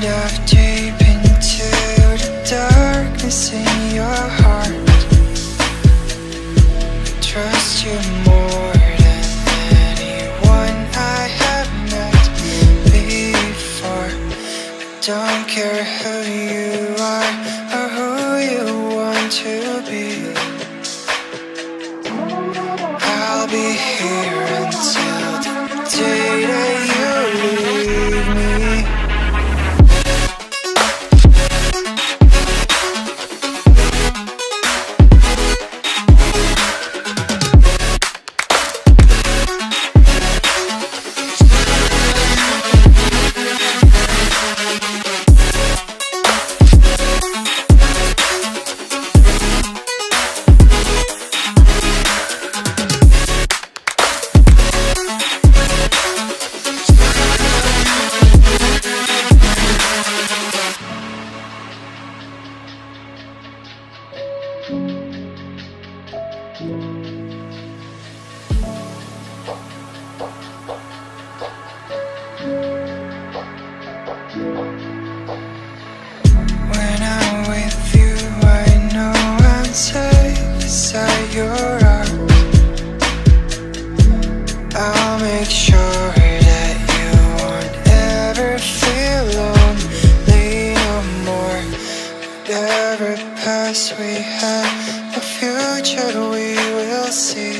When I dive deep into the darkness in your heart, trust you more than anyone I have met before. I don't care who you I'll make sure that you won't ever feel lonely no more. Whatever past we had, the future we will see.